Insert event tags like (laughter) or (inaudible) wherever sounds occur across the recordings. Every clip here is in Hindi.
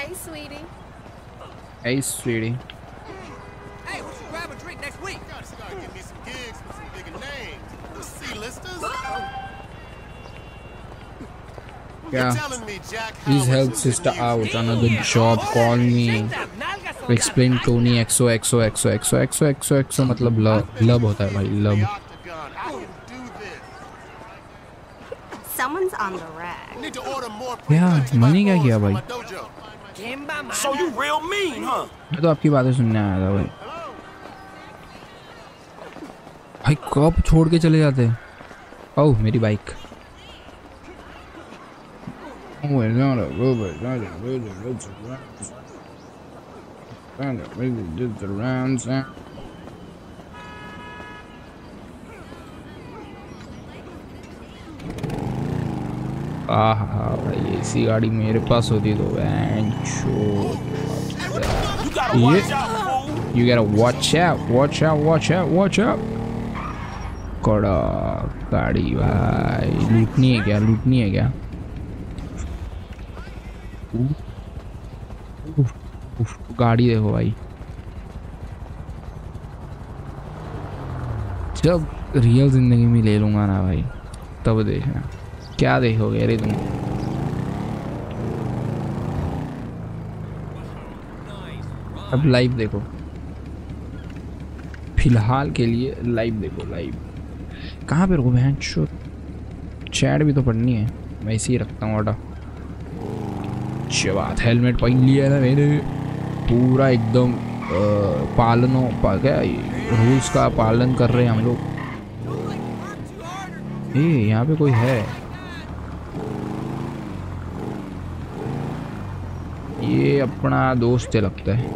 Hey, sweetie. Hey, sweetie. Hey, we should grab a drink next week. Gotta start getting me some gigs with some bigger names. The C-listers. Yeah. Telling me Jack Please Howard's help in sister the out. music. Another job. Call me. Nalgas Explain Tony XO XO XO XO XO XO XO मतलब love love होता है भाई love. The octagon. I can do this. Someone's on the rack. Need to order more Yeah, pre-cut money क्या boys किया from भाई? So you real mean, huh? तो आपकी बातें सुनने आया था भाई। भाई कब छोड़ के चले जाते? ओह मेरी बाइक आहा भाई ऐसी गाड़ी मेरे पास होती तो out, watch out, watch out, watch out. कड़ा गाड़ी भाई लूटनी है क्या लूटनी है क्या? गाड़ी देखो भाई। जब रियल ज़िंदगी में ले लूँगा ना भाई तब देखना। क्या देखोगे अरे तुम? अब लाइव देखो। फ़िलहाल के लिए लाइव देखो लाइव कहाँ पे रुको बहन शो चैट भी तो पढ़नी है। मैं इसी रखता हूँ ऑर्डर अच्छी बात हेलमेट पहन लिया है ना मैंने। पूरा एकदम पालनों पा, क्या रूल्स का पालन कर रहे हैं हम लोग। ए यहाँ पे कोई है? ये अपना दोस्त है लगता है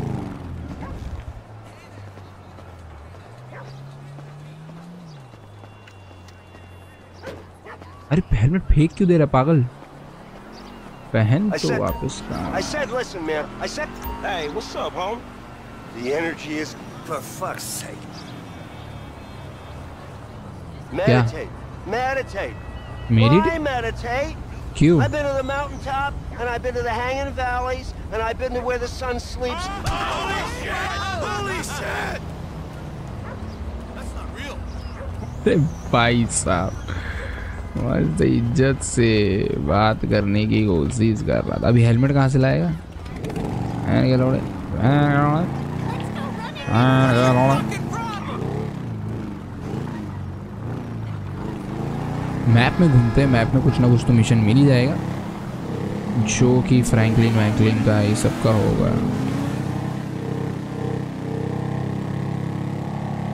अरे हेलमेट फेंक क्यों दे रहा पागल पहन तो वापस I said, listen, man. I said, Hey, what's up, home? the energy is, for fuck's sake. Yeah. Meditate. Meditate. meditate? क्यों I've been to the mountaintop, and I've been to the hanging valleys, and I've been to where the sun sleeps. Oh, Holy shit! Holy shit! That's not real. (laughs) अरे भाई साहब मस्त इज़्ज़त से बात करने की कोशिश कर रहा था अभी हेलमेट कहाँ से लाएगा हैं? हैं? हैं? मैप में घूमते हैं मैप में कुछ ना कुछ तो मिशन मिल ही जाएगा जो कि फ्रैंकलिन वैंकलिन का ये सब का होगा।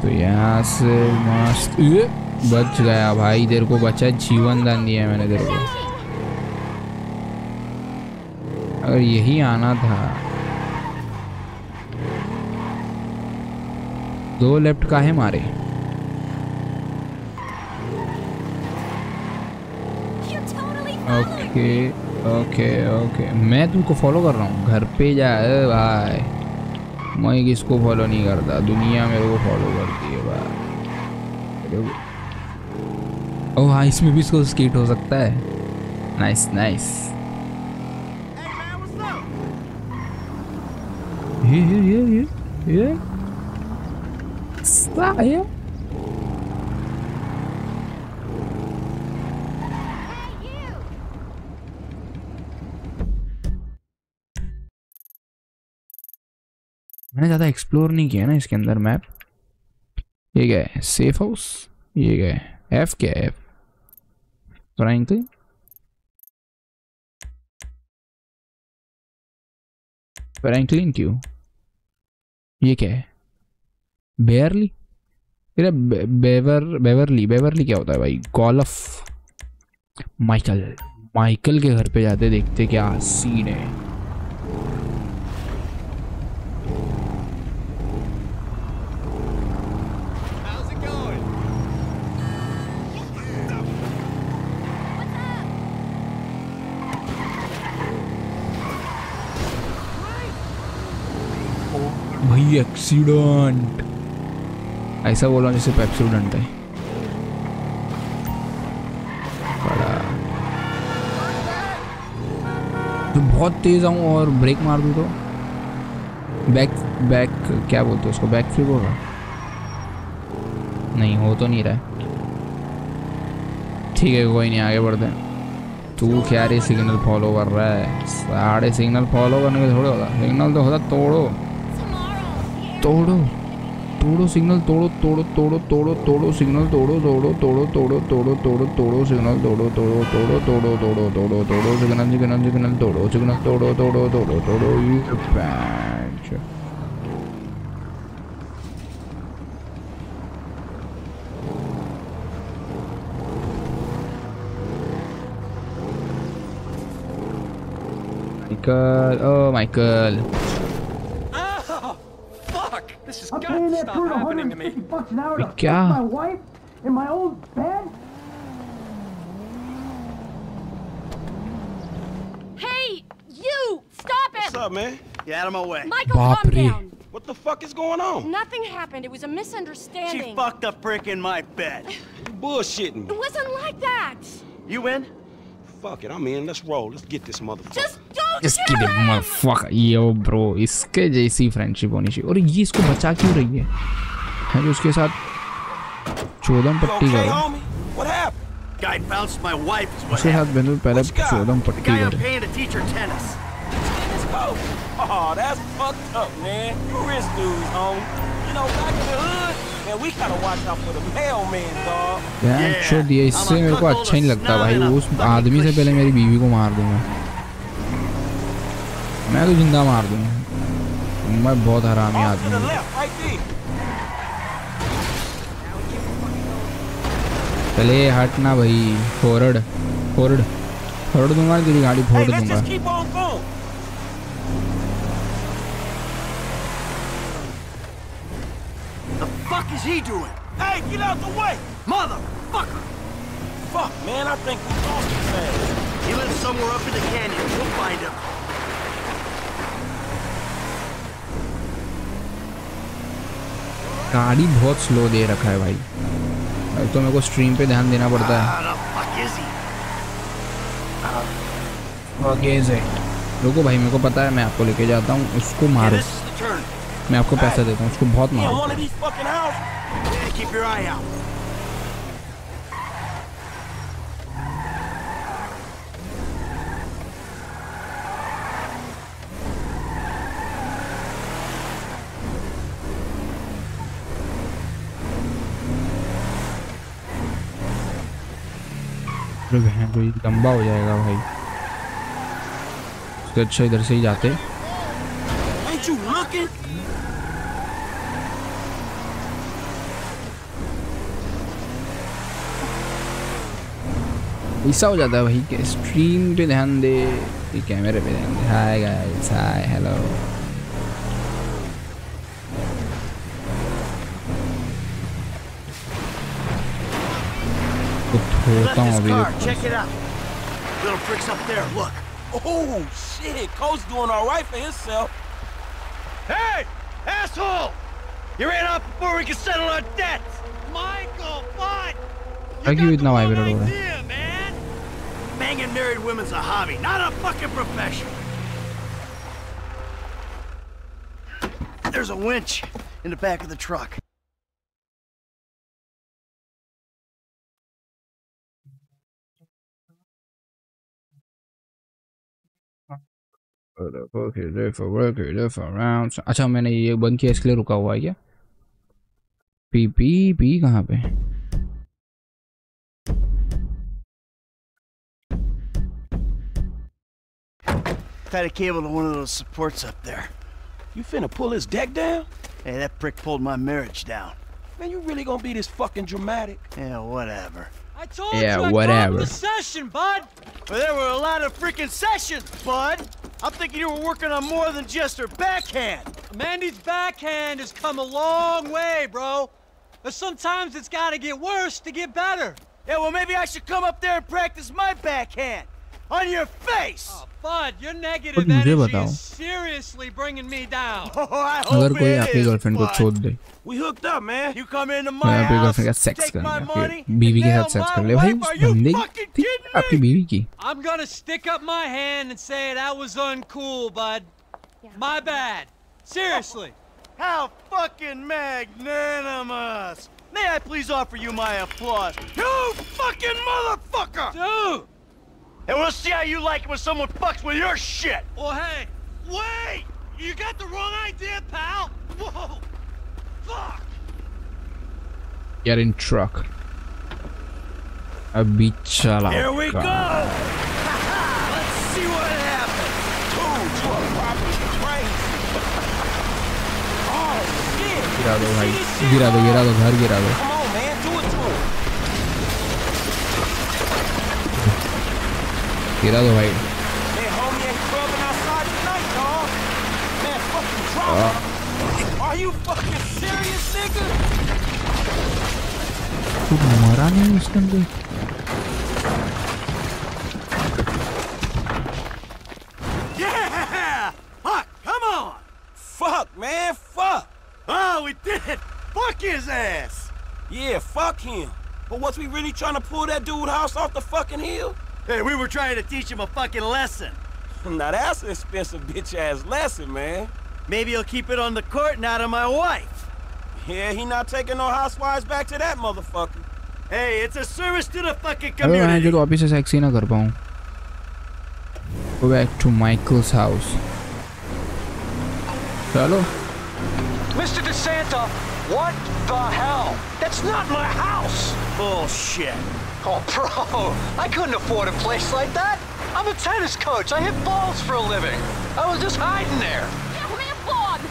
तो यहाँ से मस्त बच गया भाई तेरे को बचा जीवन दान दिया मैंने तेरे को। अगर यही आना था। दो लेफ़्ट का है मारे। ओके ओके ओके मैं तुमको फॉलो कर रहा हूँ। घर पे जा भाई। मैं किसको फॉलो नहीं करता? दुनिया मेरे को फॉलो करती है, भाई। ओह हाँ इसमें भी इसको स्कीट हो सकता है। नाइस नाइस ये ये ये ये ये। मैंने ज़्यादा एक्सप्लोर नहीं किया ना इसके अंदर मैप ये क्या है? सेफ़ हाउस ये क्या है? एफ़ क्या है? एफ़ फ्रैंकलिन फ्रैंकलिन क्यों ये क्या है? बेयरली बेवर बेवरली बेवरली क्या होता है भाई? गॉलफ माइकल माइकल के घर पे जाते देखते क्या सीन है। भाई एक्सीडेंट ऐसा बोला जैसे एक्सीडेंट है तो बहुत तेज़ आऊँ और ब्रेक मार दूँ तो? बैक बैक क्या बोलते हैं उसको? बैक फ्लिप होगा? नहीं, हो तो नहीं रहा ठीक है, कोई नहीं, आगे बढ़ते तू क्या रे सिग्नल फॉलो कर रहा है? साढ़े सिग्नल फॉलो करने के थोड़े होता। सिग्नल तो होता, तोड़ो। तोड़ो तोड़ो सिग्नल तोड़ो तोड़ो तोड़ो तोड़ो तोड़ो सिग्नल तोड़ो तोड़ो तोड़ो तोड़ो तोड़ो तोड़ो तोड़ो सिग्नल तोड़ो तोड़ो तोड़ो तोड़ो तोड़ो तोड़ो तोड़ो सिग्नल सिग्नल सिग्नल तोड़ो सिग्नल तोड़ो तोड़ो तोड़ो तोड़ो ये पैंच Michael, oh Michael. I'm paying that crew 150 bucks an hour to my wife in my old bed. Hey, you! Stop it! What's up, man? Get out of my way. Michael, calm down. What the fuck is going on? Nothing happened. It was a misunderstanding. She fucked a prick in my bed. Bullshitting. It wasn't like that. You in? Fuck it, I'm in. Let's roll. Let's get this motherfucker. Just don't Just kill kidding, him. motherfucker. Yo, bro, इसके जैसी फ्रेंडशिप होनी चाहिए और ये इसको बचा क्यों रही है है जो उसके साथ चौदम You पट्टी okay, करो homie? What happened? Guy bounced my wife is what उसके साथ happened. बिंदु पहले Which guy? चौदम The पट्टी guy I'm करे paying to teach her tennis. Let's go. Oh, that's fucked up, man. You rich dudes, homie. You know, back in the hood, man, we gotta watch out for the mailman, dog. यार छोड़ दिया इससे मेरे को अच्छा नहीं लगता भाई उस आदमी से पहले मेरी बीवी को मार दूँगा। मैं तो ज़िंदा मार दूँगा। मैं बहुत हरामी आदमी हूँ. पहले हटना भाई फॉरवर्ड फॉरवर्ड फॉरवर्ड दूँगा ना तेरी गाड़ी फोड़ let's दूँगा just keep on going. The fuck is he doing? Hey, get out the way. Motherfucker! Fuck, man, I think we lost his ass. He lives somewhere up in the canyon. We'll find him. गाड़ी बहुत स्लो दे रखा है भाई अब तो मेरे को स्ट्रीम पे ध्यान देना पड़ता है How the fuck is he? रुको भाई मेरे को पता है मैं आपको लेके जाता हूँ उसको मारो मैं आपको पैसा देता हूँ उसको बहुत मार तो लंबा हो जाएगा भाई। अच्छा इधर से ही जाते। हैं You ऐसा हो जाता है भाई स्ट्रीम पे ध्यान दे कैमरे पे ध्यान दे हाय गाइस हाय हेलो तो होता हूँ अभी. Little bricks up there. Look. Oh, shit. Coach doing all right for himself. Hey! Asshole! You ran off before we could settle our debts! Michael, what? You got the wrong idea, man! Banging married women's a hobby, not a fucking profession! There's a winch in the back of the truck. अच्छा मैंने ये बंद किया इसके लिए रुका हुआ है क्या पी पी पी कहाँ पे Tied a cable to one of those supports up there. You finna pull his deck down? Hey, that prick pulled my marriage down. Man, you really gonna be this fucking dramatic? Yeah, whatever. I told Yeah, you I whatever. called the session, bud. Well, there were a lot of freaking sessions, bud. I'm thinking you were working on more than just her backhand. Mandy's backhand has come a long way, bro. But sometimes it's gotta get worse to get better. Yeah, well, maybe I should come up there and practice my backhand On your face! Oh, Bud, your But negative मुझे energy बताओ। is seriously bringing me down. (laughs) Oh, I अगर hope कोई it आपकी is, गर्लफ्रेंड को bud. छोड़ दे We hooked up, man. You come into मैं my आपकी house, गर्लफ्रेंड का सेक्स take my करना money, आपकी बीवी के and साथ सेक्स nail कर my ले भाई wife. उस Are you बंदे fucking की kidding आपकी me? बीवी की I'm gonna stick up my hand and say that was uncool, bud. My bad. Seriously. How fucking magnanimous! May I please offer you my applause? You fucking motherfucker! Dude! And we'll see how you like it when someone fucks with your shit! Well, hey, wait! You got the wrong idea, pal! Whoa! Fuck! Get in truck. A bichala. Here we go! (laughs) Let's see what happens! Dude, you are probably crazy! (laughs) oh, shit! Get out of here, get out of here, get out of here. Get out of. Hey, homie ain't outside dog. Man, fucking ah. Are you fucking serious, nigga? Yeah! Fuck, come on! Fuck, man, fuck! Oh, we did it! Fuck his ass! Yeah, fuck him. But what's we really trying to pull that dude house off the fucking hill? Hey, we were trying to teach him a fucking lesson. (laughs) Now that's an expensive bitch ass lesson, man. Maybe he'll keep it on the court and out of my wife. Yeah, he not taking no housewives back to that motherfucker. Hey, it's a service to the fucking अबे मैं community. जो वापिस से सेक्स ही ना कर पाऊँ Go back to Michael's house चलो Mr. DeSanta, what the hell? That's not my house! Bullshit. Oh, bro, I couldn't afford a place like that. I'm a tennis coach. I hit balls for a living. I was just hiding there. Give me a phone!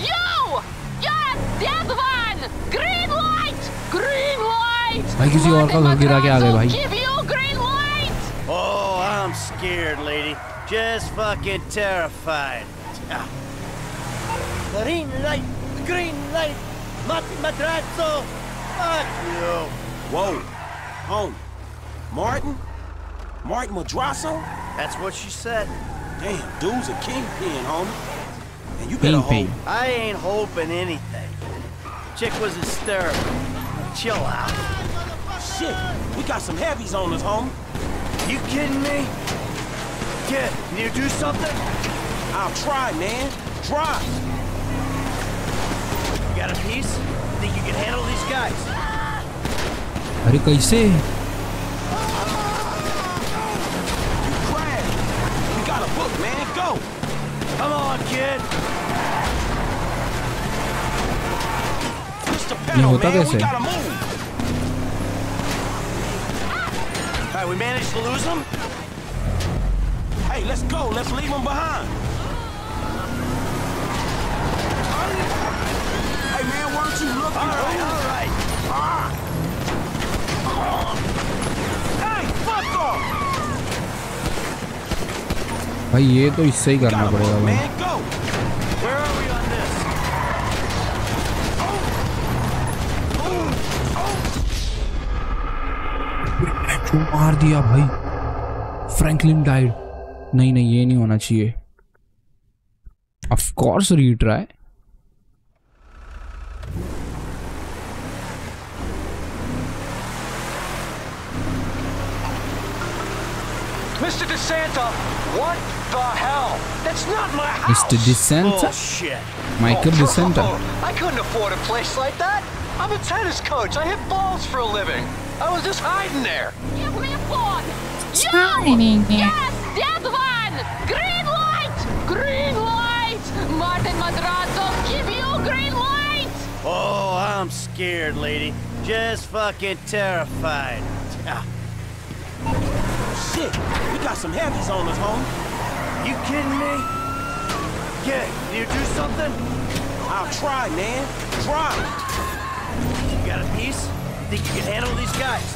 You! Yes, that one! Green light! Green light! भाई किसी और का घर गिरा के आ गए भाई Give you green light! Oh, I'm scared, lady. Just fucking terrified. Ah. Green light, green light, Mati Madrazo. Fuck you. Whoa. Home. Martin? Martin Madrasso? That's what she said. Damn, dude's a kingpin, homie. And you better Kingpin. hold. I ain't hoping anything. Chick was hysterical. Chill out. Shit, we got some heavies on us, homie. You kidding me? Kid, can you do something? I'll try, man. Try. You got a piece? Think you can handle these guys? अरे कैसे You crash. We got a book, man. Go. Come on, kid. Push the ये pedal, होता man. We कैसे? gotta move. All right, we managed to lose them? Hey, let's go. Let's leave them behind. Hey, man, weren't you looking? All right, all right. Hey, भाई ये तो इससे ही करना पड़ेगा भाई। मार दिया भाई। फ्रैंकलिन डाइड नहीं नहीं ये नहीं होना चाहिए। Of course retry Santa, what the hell? That's not my house. Mr. DeSanta? Bullshit. Michael oh, DeSanta. I couldn't afford a place like that. I'm a tennis coach. I hit balls for a living. I was just hiding there. Give me a phone. Hiding. Yes, that one. Green light. Green light. Martin Madrazo, give you green light. Oh, I'm scared, lady. Just fucking terrified. (laughs) Yeah. Shit, we got some heavies on us, homie. You kidding me? Gang, yeah, you do something? I'll try, man. Try. You got a piece? Think you can handle these guys?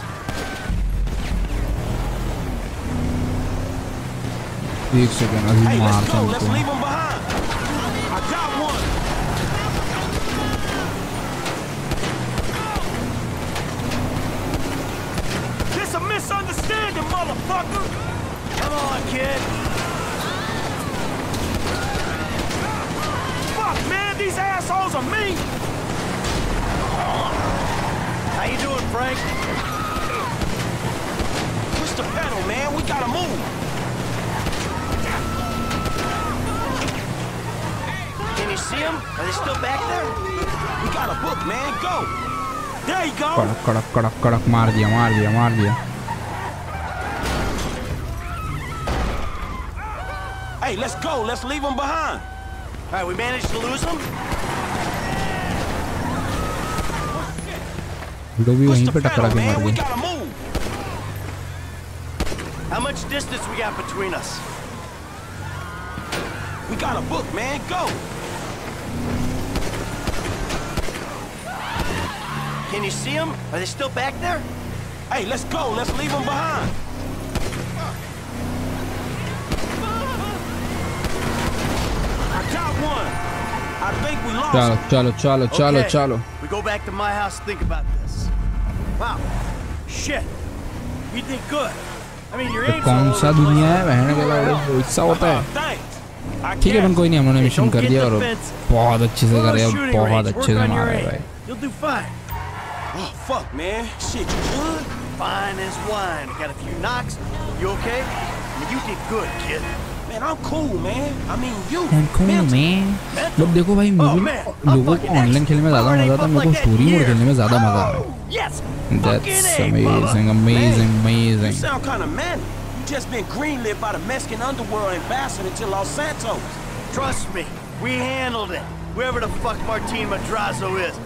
Hey, let's go. Let's leave them behind. I got one. It's a misunderstanding, motherfucker. Come on, kid. Fuck, man, these assholes are mean. How you doing, Frank? Push the pedal, man. We gotta move. Can you see them? Are they still back there? We got a book, man. Go. There you go. कड़क कड़क कड़क कड़क मार दिया मार दिया मार दिया Hey, let's go. Let's leave them behind. All right, we managed to lose them. लोग भी Push वहीं the पे टकरा pedal, के man. मर We गए gotta move. How much distance we got between us? We got a book, man. Go. Can you see them? Are they still back there? Hey, let's go. Let's leave them behind. I got one. I think we lost. चलो him. चलो चलो चलो Okay. चलो We go back to my house and think about this. Wow. Shit. You did good. I mean, your तो aim's कौन all सा over the दुनिया place. है बहन के लाड़े ऐसा होता Oh, है thanks. I ठीक है guess. अपन कोई नहीं हमने Hey, मिशन don't कर get दिया और defensive. बहुत अच्छे से Go to कर the रहे shooting बहुत range. अच्छे Work से on your मारे aim. भाई You'll do fine. Oh, fuck, man. Shit, you good? Fine as wine. I got a few knocks. You okay? I mean, you did good, kid. Man, I'm cool, man. I mean, you. cool, mental. man. Mental? लोग देखो भाई Oh, मूवी man. I'm लोगों को fucking ऑनलाइन next. खेलने में ज्यादा Already मजा आता है मेरे को fucked like story that mode year. खेलने में ज्यादा मजा आ रहा है Oh, yes. That's Fucking A, amazing, Bubba. amazing, You amazing. sound kind of manic. You just been greenlit by the Mexican underworld ambassador to Los Santos. Trust me, we handled it. Whoever the fuck Martin Madrazo is,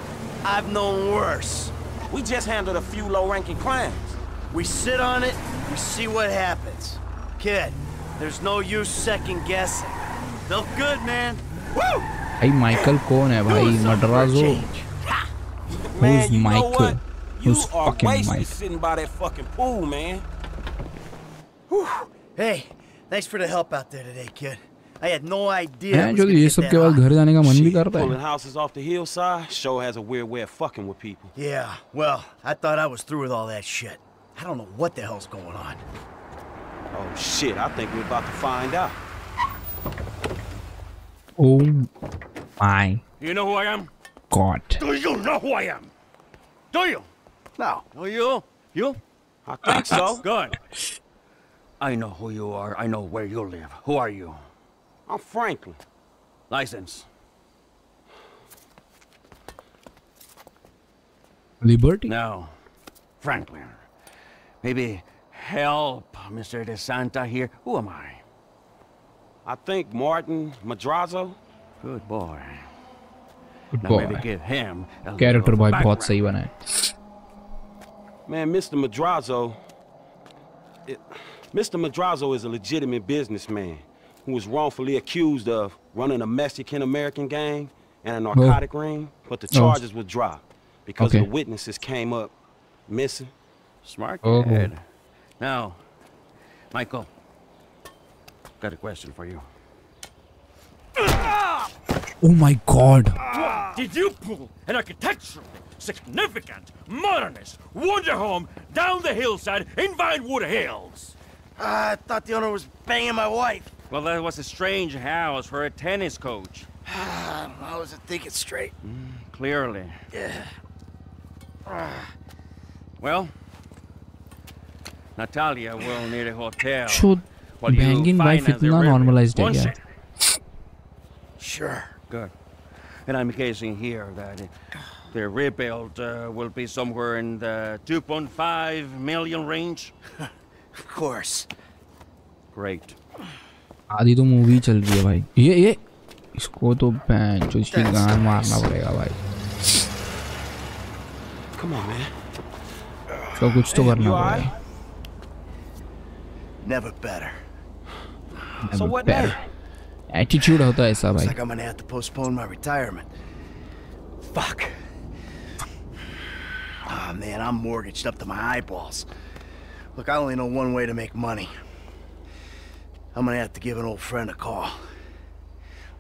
I've known worse. We just handled a few low-ranking crimes. We sit on it, we see what happens. Kid, there's no use second guessing. Felt good, man. Woo! भाई माइकल कौन है भाई Doing something for a मड्राजो change. Man, Who's you know Michael? what? You Who's are fucking wasted Mike? sitting by that fucking pool, man. Hey, thanks for the help out there today, kid. I had no idea. हैं it was जो gonna ये get सब that के बाद hot. घर जाने का मन भी Shit, करता Pulling है houses off the hillside sure has a weird way of fucking with people. Yeah, well, I thought I was through with all that shit. I don't know what the hell's going on. Oh shit, I think we're about to find out. Oh my You know who I am? god Do you know who I am? Do you? No. Oh, you? You? I think so. Good. I know who you are. I know where you live. Who are you? I'm Franklin. License. Liberty No. Franklin. Maybe help Mr. De Santa here. Who am I? I think Martin Madrazo. Good boy. Good Now maybe boy give him a character little भाई बहुत background. सही बना है Man, Mr. Madrazo. It, Mr. Madrazo is a legitimate businessman who was wrongfully accused of running a Mexican American gang and a narcotic ring, but the Oh. charges were dropped because Okay. the witnesses came up missing. Smart Oh. kid. Now, Michael, got a question for you. Oh my god Did you pull an architectural, significant, modernist wonder home down the hillside in Vinewood Hills? Ah, I thought the owner was banging my wife. Well, that was a strange house for a tennis coach. (sighs) I don't know. I wasn't thinking straight. Mm, clearly. Yeah. Ah. Well, Natalia will need a hotel. Should banging wife itna normalized hai yaar. Sure. Good. And I'm guessing here that the rebuild uh, will be somewhere in the 2.5 million range. (laughs) Of course. Great. आधी तो मूवी चल रही है भाई ये ये इसको तो बैन जो इसकी That's गान nice. मारना पड़ेगा भाई Come on, man. इसका कुछ तो करना You all right? पड़ेगा Never better. So what now? Attitude होता है ऐसा Looks भाई like I'm gonna have to postpone my retirement. Fuck. Oh man, I'm mortgaged up to my eyeballs. Look, I only know one way to make money. I'm gonna have to give an old friend a call.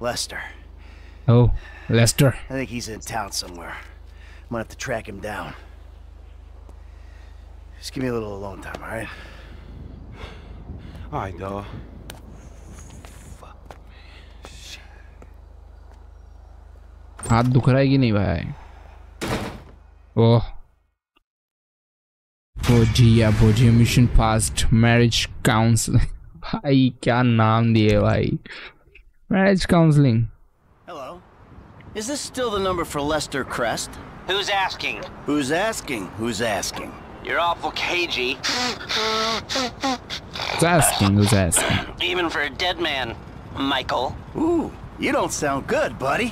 Lester. Oh Lester I think he's in town somewhere. I'm gonna have to track him down. Just give me a little alone time, alright? All right, dog. हाथ दुख रहा है कि नहीं भाई ओह भोजिया भोजिया मिशन फास्ट मैरिज काउंसलिंग भाई क्या नाम दिए भाई marriage counselling Hello. Is this still the number for Lester Crest? Who's asking? Who's asking? Who's asking? You're awful cagey, Who's asking? Who's asking? (clears throat) even for a dead man, Michael. Ooh, you don't sound good, buddy.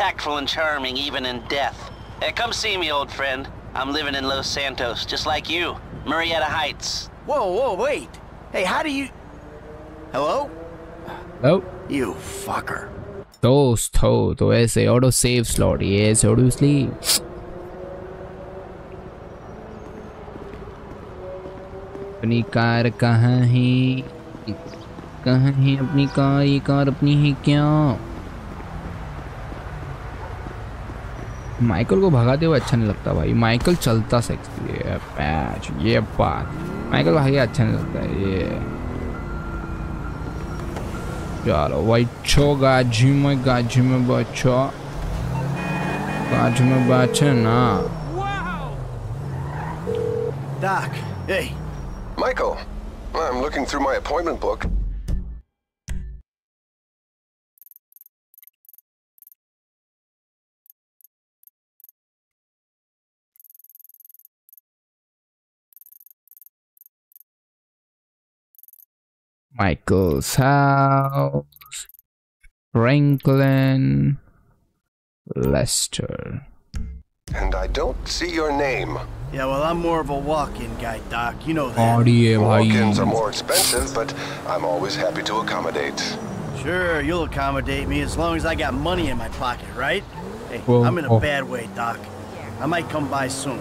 Tactful and charming even in death. Hey, come see me, old friend. I'm living in Los Santos, just like you. Marietta Heights. Whoa, whoa, wait. Hey, how do you... Hello? Oh, You fucker. दोस्त हो तो ऐसे auto save slot yes obviously अपनी कार कहाँ है कहाँ है अपनी कार ये कार अपनी है क्या माइकल को भगाते हुए अच्छा नहीं लगता भाई माइकल चलता सेक्सी है पैच ये बात माइकल भाई अच्छा नहीं लगता ये चलो भाई छो गाजी में गाजी में बच्चो गाजी में बच्चे ना Doc, hey. Michael, I'm looking through my appointment book. Michael's house Franklin Lester And I don't see your name. Yeah, well, I'm more of a walk-in guy, Doc. You know that. और ये Walk-ins are भाई more expensive, but I'm always happy to accommodate. Sure, you'll accommodate me as long as I got money in my pocket, right? Hey, Well, I'm in a oh. bad way, Doc. I might come by soon.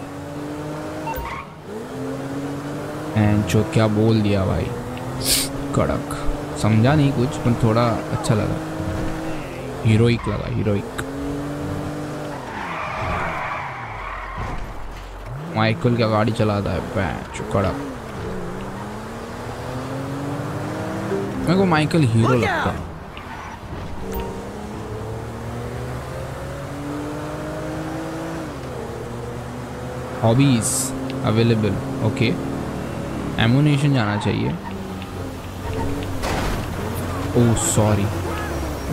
And जो क्या बोल दिया भाई कड़क। समझा नहीं कुछ पर थोड़ा अच्छा लगा। हीरोइक लगा हीरोइक। माइकल क्या गाड़ी चलाता है? पैच कड़क। मेरे को माइकल हीरो लगता हॉबीज अवेलेबल ओके एमोनेशन जाना चाहिए। ओह सॉरी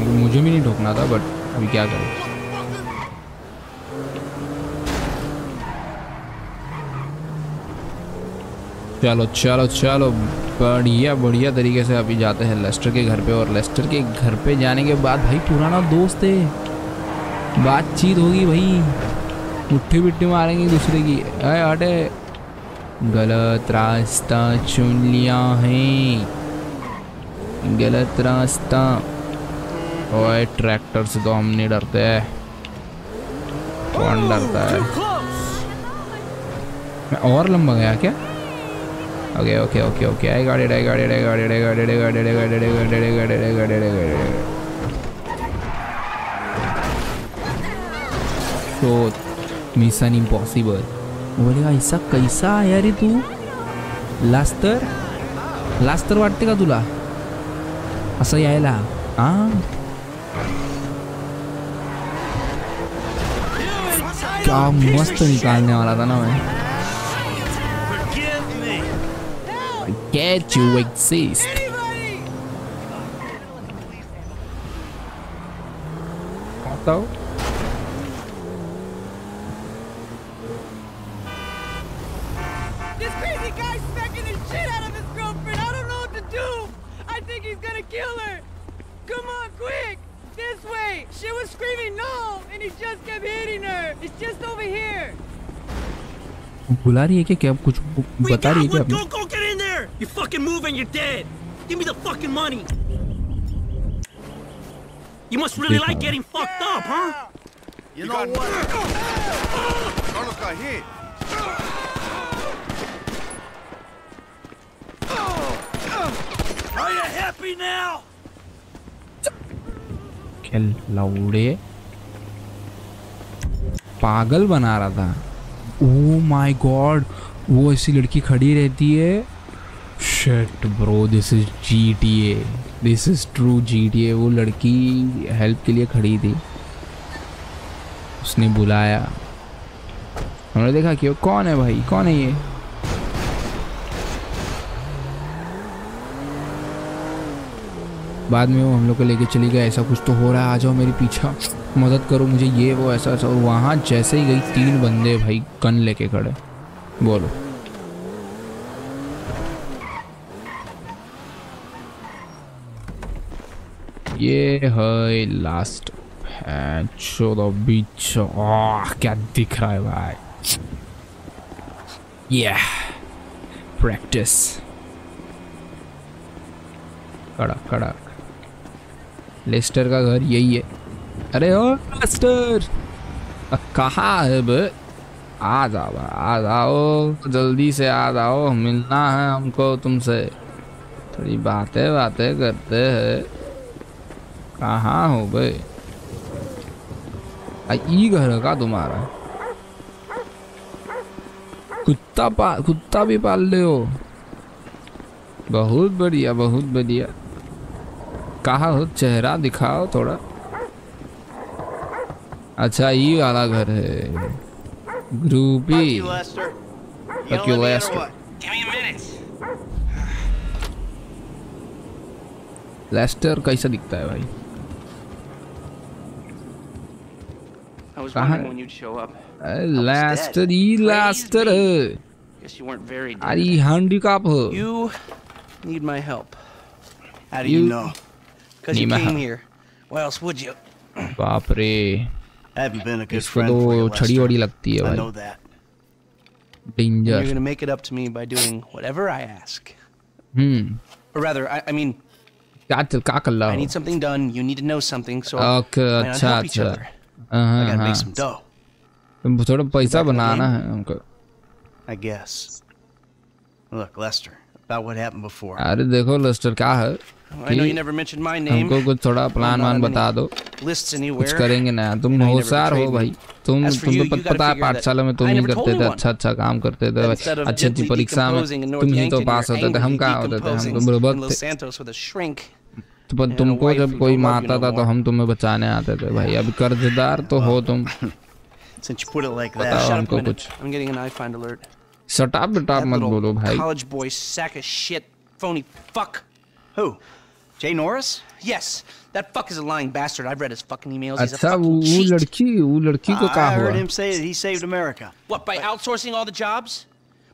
मुझे भी नहीं ठोकना था बट अभी क्या करें? चलो चलो चलो। बढ़िया बढ़िया तरीके से अभी जाते हैं लेस्टर के घर पे और लेस्टर के घर पे जाने के बाद भाई पुराना दोस्त है। बातचीत होगी भाई। मुट्ठी बिट्ठी मारेंगे दूसरे की। अरे हटे। गलत रास्ता चुन लिया है। गलत रास्ता ओए ट्रैक्टर से तो हम नहीं डरते कौन डरता है मैं और लंबा गया क्या ओके ओके ओके ओके आई गाड़ी आई गाड़ी आई गाड़ी आई गाड़ी आई गाड़ी आई गाड़ी आई गाड़ी आई गाड़ी आई गाड़ी आई गाड़ी तो मिशन इम्पॉसिबल बोलेगा ऐसा कैसा आहे अरे तू लास्तर लास्तर वाटते का तुला Masaya lang. Ah. क्या मस्त निकालने वाला था ना मैं Get you exist. Anybody? What? बुला रही है क्या क्या कुछ बता रही है क्या Go, go, get in there! You fucking move and you're dead! Give me the fucking money! You must really like getting fucked up, huh? You, know what? Carlos got hit. Are you happy now? क्या लौड़े पागल बना रहा था ओ माय गॉड वो ऐसी लड़की खड़ी रहती है। Shit bro this is G T A this is true G T A वो लड़की हेल्प के लिए खड़ी थी। उसने बुलाया। हमने देखा कि कौन है भाई? कौन है ये? बाद में वो हम लोग को लेके चली गए ऐसा कुछ तो हो रहा है। आ जाओ मेरे पीछा। मदद करो, मुझे ये, वो, ऐसा ऐसा। और वहाँ जैसे ही गई, तीन बंदे भाई गन लेके खड़े। बोलो। ये है लास्ट बीच क्या दिख रहा है भाई? ये प्रैक्टिस कड़क कड़क लेस्टर का घर यही है। अरे ओ, मास्टर। कहाँ है बे आ जाओ आ जाओ जल्दी से आ जाओ मिलना है हमको तुमसे। थोड़ी बातें बातें करते हैं। कहाँ हो बे ई घर का तुम्हारा। कुत्ता पा, कुत्ता भी पाल ले हो? बहुत बढ़िया बहुत बढ़िया। कहा हो? चेहरा दिखाओ थोड़ा। अच्छा ये वाला घर है groupie Fuck you, Lester. Lester कैसा दिखता है भाई लेस्टर ही लेस्टर है अरे हैंडीकैप हो You came here. Else would you? बाप रे I haven't been a good इसको friend for you, तो छड़ी Lester. वड़ी लगती है I भाई know that. And You're danger going to make it up to me by doing whatever I ask. Hmm Or rather, I, I mean, क्या चल क्या कर रहा I हो need something done. You need to know something. So okay why not अच्छा help each अच्छा other? I हाँ gotta हाँ make some dough, तुम थोड़ा पैसा Back in the banana game? है हमको I guess. Look, Lester, about what happened before. अरे देखो लेस्टर क्या है I know you कुछ थोड़ा प्लान वान बता दो। कुछ करेंगे ना तुम होशियार हो भाई। तुम तुम तो पता है पाठशाला में तुम ही करते थे अच्छा अच्छा काम करते थे अच्छी अच्छी परीक्षा में तुम ही तो पास होते थे हम कहा होते थे हम तुम थे। तो पर तुमको जब कोई मारता था तो हम तुम्हें बचाने आते थे भाई। अब कर्जदार तो हो तुम। हमको कुछ। सटाप मत बोलो भाई। Jay Norris? Yes, that fuck is a lying bastard. I've read his fucking emails. He's a अच्छा वो fucking वो cheat. लड़की वो लड़की को I क्या heard हुआ him say that he saved America. What, by outsourcing all the jobs?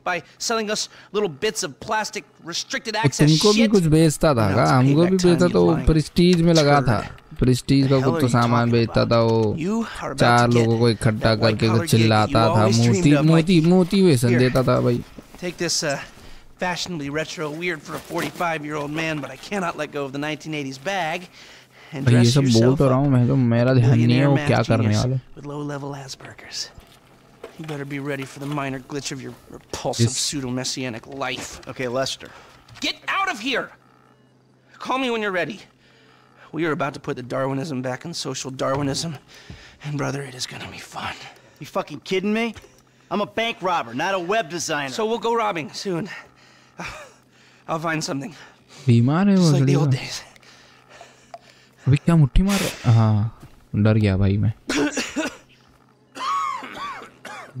By selling us little bits of plastic restricted वो access तुमको भी shit? कुछ बेचता था No, का it's हमको भी payback time, बेचता you तो वो lying प्रेस्टीज में लगा था turd. प्रेस्टीज का The hell कुछ are तो you सामान talking बेचता था वो You are about चार to get लोगों को इकट्ठा that white करके collar कुछ gig that चिल्लाता you था always मोती dreamed of, मोती like- मोटिवेशन Here. देता था भाई Take this uh, fashionably retro weird for a 45 year old man, but I cannot let go of the 1980s bag. And भाई ये dress सब बोल yourself तो रहा up हूँ मैं तो मेरा ध्यान नहीं है Billionaire वो math क्या करने genius वाले with low level Asperger's. You better be ready for the minor glitch of your repulsive This- pseudo messianic life. Okay, Lester. Get out of here! Call me when you're ready. We are about to put the Darwinism back in social Darwinism. And brother, it is gonna be fun. You fucking kidding me? I'm a bank robber, not a web designer. So we'll go robbing soon. I'll find something. बीमार है वो like the old days. अभी क्या मुट्ठी मार रहा है? हाँ डर गया भाई मैं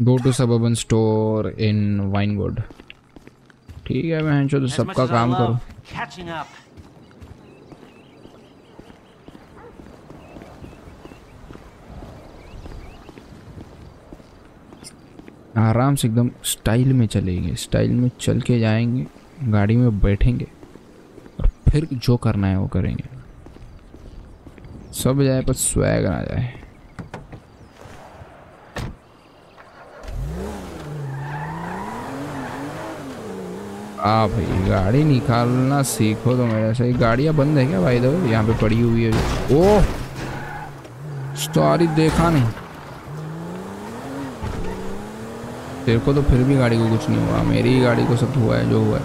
go to suburban store in Wynwood ठीक है मैं तो सबका काम करो आराम से एकदम स्टाइल में चलेंगे, स्टाइल में चल के जाएँगे, गाड़ी में बैठेंगे और फिर जो करना है वो करेंगे। सब जाए पर स्वैग ना जाए। आ भाई, गाड़ी निकालना सीखो तो मेरे से। गाड़ियाँ बंद है क्या भाई दो यहाँ पे पड़ी हुई है। ओह! सॉरी देखा नहीं। तेरे को तो फिर भी गाड़ी को कुछ नहीं हुआ। मेरी ही गाड़ी को सब हुआ है, जो हुआ है।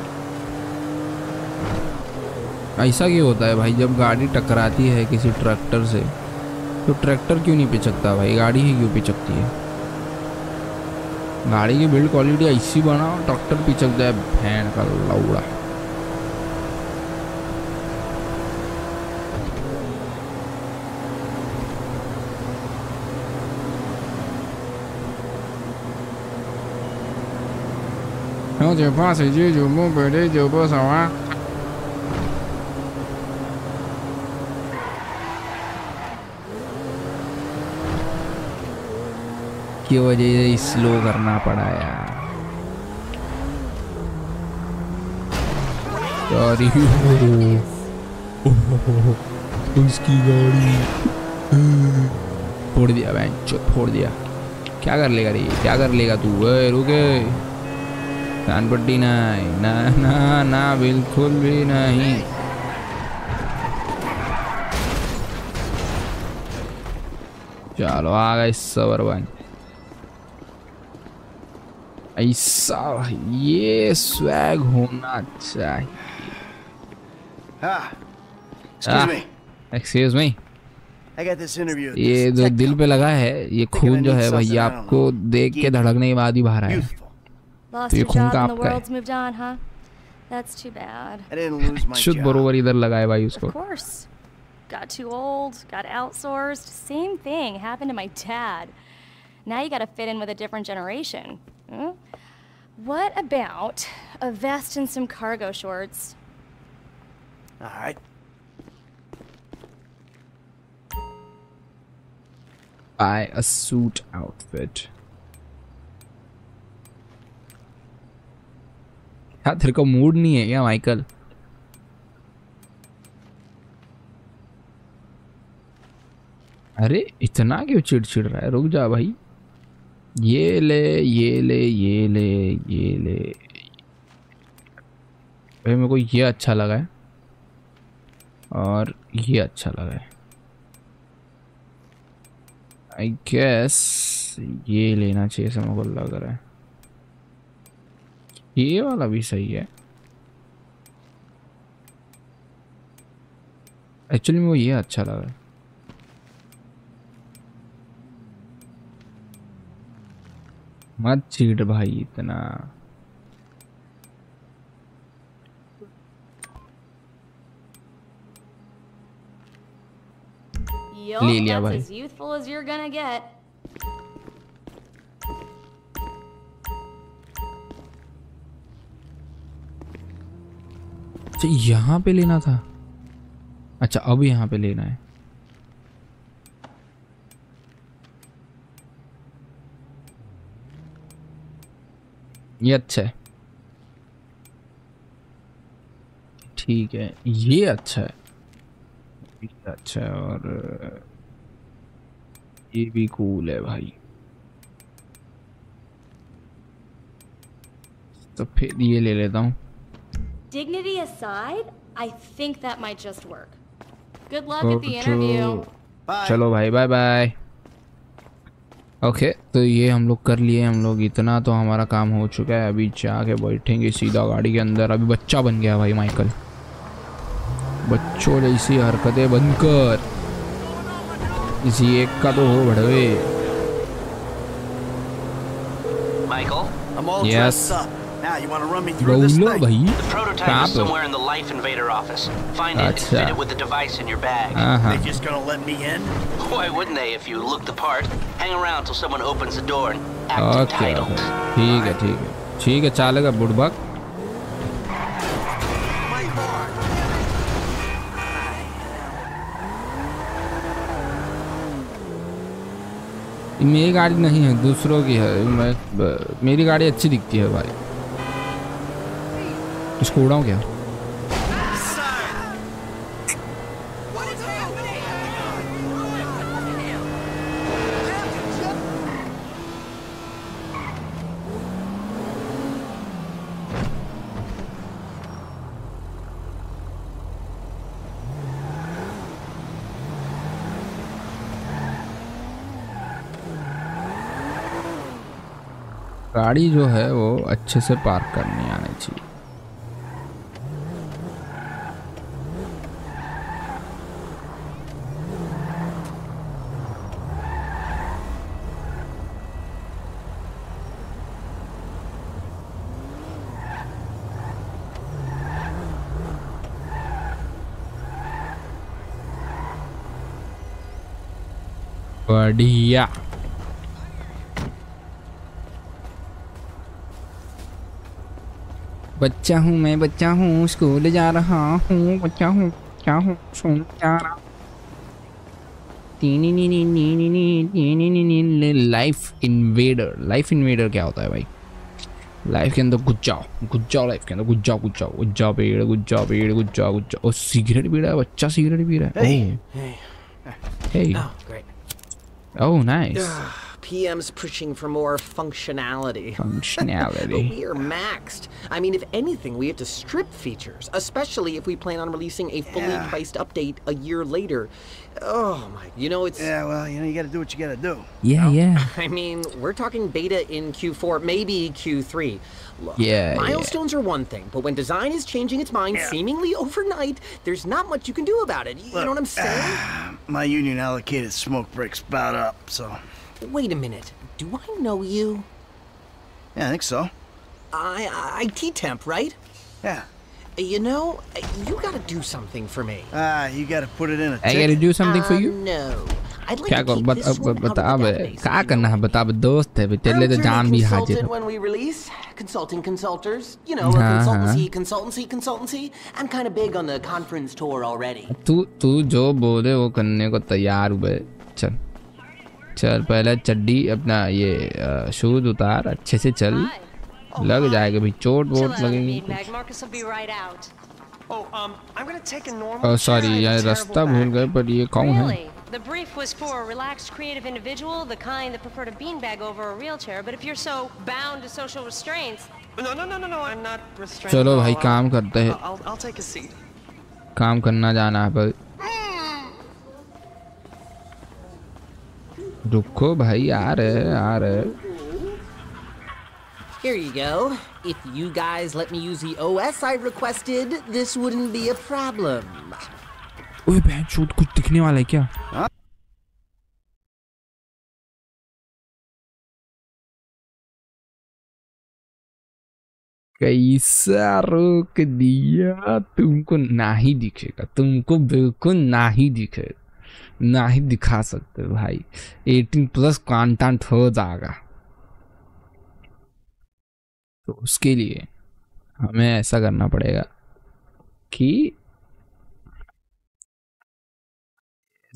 ऐसा क्यों होता है भाई? जब गाड़ी टकराती है किसी ट्रैक्टर से तो ट्रैक्टर क्यों नहीं पिचकता भाई? गाड़ी ही क्यों पिचकती है? गाड़ी की बिल्ड क्वालिटी ऐसी बनाओ ट्रैक्टर पिचकता है भैन का लौड़ा। non, tu pas, c'est Dieu, du bon, peut-être, tu pas, ça va. वजह ये स्लो करना पड़ा यार सॉरी उसकी गाड़ी फोड़ दिया भाई चुप फोड़ दिया क्या कर लेगा रे क्या कर लेगा तू रुके कान पट्टी नहीं ना ना ना बिल्कुल भी नहीं। चलो आ गए सवर बन ऐसा ये स्वैग होना चाहिए. Excuse me this interview. With ये जो दिल पे लगा है ये खून जो है भैया आपको देख के धड़कने के बाद ही बाहर आया। Lost तो ये your खून job का and the आपका है world's moved on, huh? That's too bad. I didn't lose my शुद्ध job. बरोबर इधर लगाए भाई उसको Of course. Got too old, got outsourced. Same thing happened to my dad. Now you gotta fit in with a different generation. Hmm? What about a vest and some cargo shorts? All right. buy a suit outfit क्या तेरे को मूड नहीं है क्या माइकल अरे, इतना क्यों चिड़चिड़ रहा है? रुक जा भाई। ये ले ये ले ये ले ये ले। भाई मेरे को ये अच्छा लगा है। और ये अच्छा लगा है। आई गेस ये लेना चाहिए, ऐसा मेरे को लग रहा है। ये वाला भी सही है एक्चुअली को ये अच्छा लगा है मत चीट भाई इतना ले लिया भाई। as youthful as you're gonna get. अच्छा यहाँ पे लेना था। अच्छा अब यहाँ पे लेना है। ये अच्छा है। ठीक है, ये अच्छा है। अच्छा है और, ये भी कूल है भाई। तो फिर ये ले लेता हूँ। Dignity aside, I think that might just work. Good luck at the interview. चलो भाई बाय बाय ओके तो ये हम लोग कर लिए हम लोग इतना तो हमारा काम हो चुका है अभी जाके बैठेंगे सीधा गाड़ी के अंदर अभी बच्चा बन गया भाई माइकल बच्चों जैसी हरकतें बंद कर किसी एक का तो हो भड़वे Michael? I'm all Yes. Now, you want to run me through this thing? भाई The prototype is somewhere in the Life Invader office. Find it and अच्छा। fit it with the device in your bag. हाँ हाँ They just gonna let me in? Why wouldn't they if you look the part? Hang around till someone opens the door and act okay entitled. ठीक है ठीक है ठीक है चलेगा बुढ़बक मेरी गाड़ी नहीं है दूसरों की है मैं मेरी गाड़ी अच्छी दिखती है भाई इसको उड़ाऊँ क्या गाड़ी जो है वो अच्छे से पार्क करनी आनी चाहिए। बढ़िया बच्चा हूँ मैं बच्चा हूँ स्कूल जा रहा हूँ बच्चा हूँ क्या हूँ स्कूल जा रहा लाइफ इन्वेडर लाइफ इन्वेडर क्या होता है भाई लाइफ के अंदर घुस जाओ घुस जाओ लाइफ के अंदर घुस जाओ घुस जाओ घुस जाओ पेड़ घुस जाओ पेड़ घुस जाओ घुस जाओ और सिगरेट पी रहा है बच्चा सिगरेट पी रहा है Oh, nice. PM's pushing for more functionality. Functionality. but (laughs) we are maxed. I mean, if anything, we have to strip features, especially if we plan on releasing a fully Yeah. priced update a year later. Oh my, you know it's. Yeah, well, you know, you gotta do what you gotta do. yeah yeah (laughs) I mean, we're talking beta in Q4, maybe Q3. Look, Yeah, yeah. milestones are one thing, but when design is changing its mind seemingly overnight, there's not much you can do about it. You know what I'm saying? (sighs) My union allocated smoke breaks about up, so. Wait a minute. Do I know you? Yeah, I think so. I IT temp, right? Yeah. You know, you gotta do something for me. Ah, you gotta put it in a I gotta do something for Uh, you No. I'd like क्या to करो keep बता this one out बता of अब the database. क्या करना है बता अब दोस्त है तेरे तो जान भी हाजिर consultant है when we release, consulting consultants, you know, a हाँ, consultancy, हाँ। consultancy, consultancy. I'm kind of big on the conference tour already. तू तू जो बोले वो करने को तैयार हुए चल चल पहले चड्डी अपना ये शूज़ उतार अच्छे से चल लग जाएगा भाई चोट वोट लगेगी. Oh, um, chair. सॉरी यार रास्ता भूल गए पर ये कौन है The brief was for a relaxed, creative individual, the kind that preferred a beanbag over a wheelchair. But if you're so bound to social restraints, No, no, no, no, no. I'm not restrained. चलो भाई काम करते हैं I'll, I'll take a seat. काम करना जाना है पर रुको भाई आ रहे आ रहे Here you go. If you guys let me use the OS I requested, this wouldn't be a problem. ओए बहन चोट कुछ दिखने वाला है क्या कैसा रोक दिया तुमको ना ही दिखेगा तुमको बिल्कुल ना ही दिखे ना ही दिखा सकते भाई। 18 प्लस कंटेंट हो जाएगा। तो उसके लिए हमें ऐसा करना पड़ेगा कि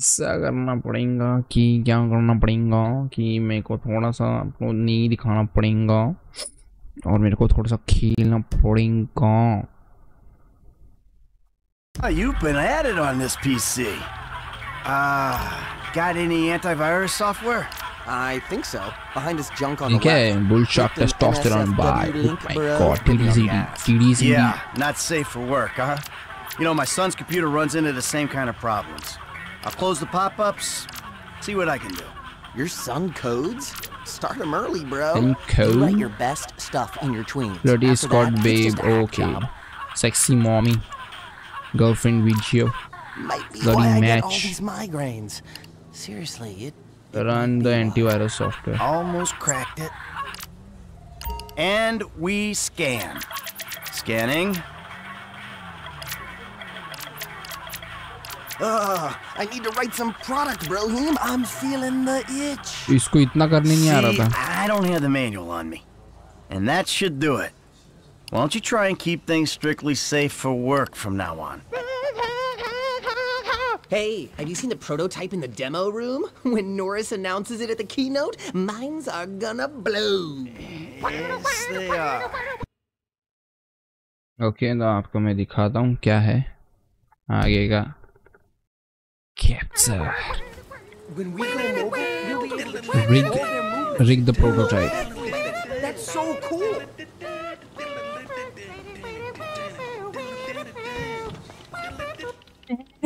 ऐसा करना पड़ेगा कि क्या करना पड़ेगा कि मेरे को थोड़ा सा आपको नहीं दिखाना पड़ेगा और मेरे को थोड़ा सा खेलना पड़ेगा। You've been it on this PC. Uh, got any antivirus software? I think so. Behind this junk on okay, the left. Okay, Bullshock testosterone by. Oh my god, TDZ. Yeah, not safe for work, huh? You know, my son's computer runs into the same kind of problems. I'll close the pop-ups, see what I can do. Your son codes? Start him early, bro. And code? You write your best stuff in your tweens. Bloody Scott babe, okay. Job. Sexy mommy. Girlfriend video. Might be bloody why I get all match these migraines. Seriously, it run the antivirus software Almost cracked it. And we scan. Scanning. Ugh, I need to write some product, Brohim. I'm feeling the itch. इसको इतना करने नहीं आ See, रहा था I don't have the manual on me. And that should do it. Why don't you try and keep things strictly safe for work from now on? Hey, have you seen the prototype in the demo room? (laughs) When Norris announces it at the keynote, minds are gonna blow. Yes, they are. Okay तो आपको मैं दिखाता हूँ क्या है आगे का capture When we go mobile, we'll be able to track rig all their movements. rig the prototype That's so cool.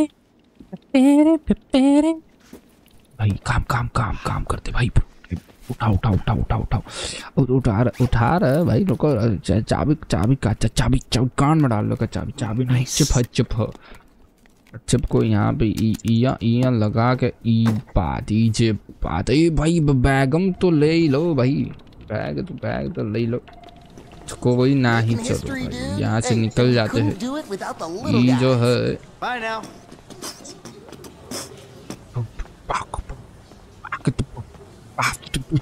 (laughs) भाई काम काम काम काम करते भाई। उठा उठा उठा उठा उठाओ। उ- उठा रहा उठा रहा है भाई रुको चाबी चाबी का चाबी चाबी कान में डाल लो का चाबी चाबी नहीं चिप है चिप है चिप को यहाँ पे इया इया लगा के ई बात ई जे बात। ए भाई बैगम तो ले ही लो भाई। बैग तो बैग तो ले ही लो। कोई ना ही चलो यहाँ से निकल जाते Couldn't हैं। do it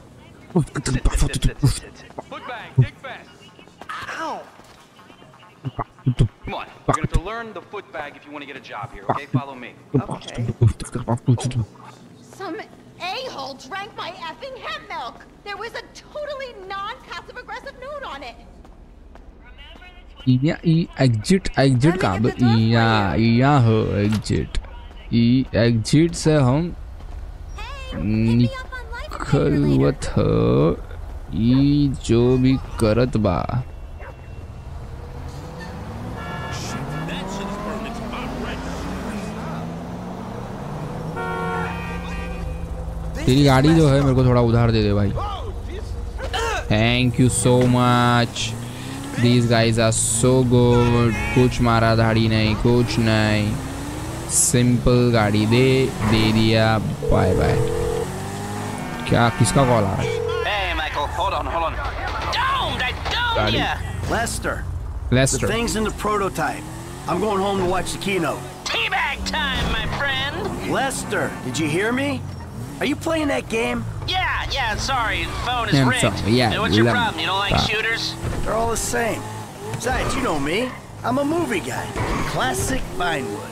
without the little ये जो guys. है Bye now. you want to get a job here, okay? Follow me. Some a-hole drank my effing hemp milk. There was a totally non-passive aggressive note on it. या ई एग्जिट एग्जिट कहाँ पे या या हो एग्जिट ई एग्जिट से हम निकलवत हो जो भी करत बा। तेरी गाड़ी जो है मेरे को थोड़ा उधार दे दे भाई। Thank you so much these guys are so good कुछ मारा धाड़ी नहीं, कुछ नहीं। सिंपल गाड़ी दे दे दिया बाय बाय क्या किसका कॉल आ रहा है Hey, Michael, hold on, hold on. Domed! I domed Got it. ya! Lester. Lester. The thing's in the prototype. I'm going home to watch the keynote. Teabag time, my friend! Lester, did you hear me? Are you playing that game? Yeah, yeah, sorry, the phone is Yeah, I'm rigged. sorry, yeah, Hey, what's your lem- problem? You don't like uh, shooters? They're all the same. Besides, you know me. I'm a movie guy. Classic Vinewood.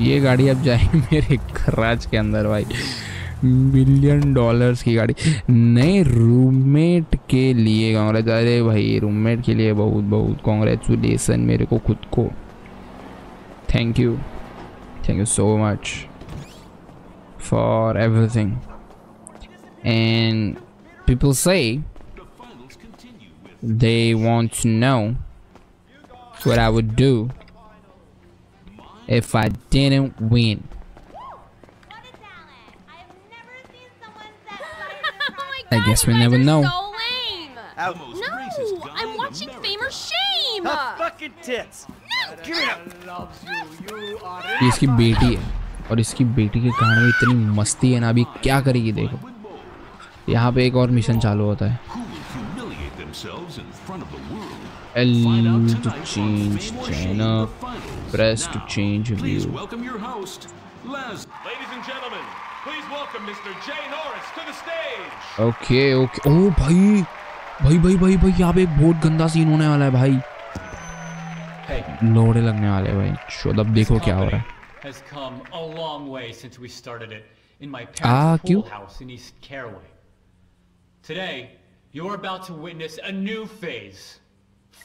ये गाड़ी अब जाएगी (laughs) मेरे गराज के अंदर भाई। मिलियन डॉलर्स की गाड़ी। नए रूममेट के लिए कांग्रेस अरे भाई रूममेट के लिए बहुत बहुत कॉन्ग्रेचुलेसन मेरे को खुद को। Thank you thank you so much for everything and people से know what I would do if I didn't win. I guess we never know. So. No, I'm watching Fame or Shame. fucking tits. ये इसकी बेटी है और इसकी बेटी के कान में इतनी मस्ती है ना अभी क्या करेगी देखो यहाँ पे एक और मिशन चालू होता है. L to change channel press to change Please view welcome your host, Les. Ladies and gentlemen, please welcome Mr. Jay Norris to the stage. Okay okay oh भाई भाई भाई भाई भाई यहाँ पे एक बहुत गंदा सीन होने वाला है भाई Hey. लोड़े लगने वाले हैं भाई शोध अब देखो क्या हो रहा है Has come a long way since we started it in my Ah, parents' क्यों? pool house in East Caraway. Today, you're about to witness a new phase.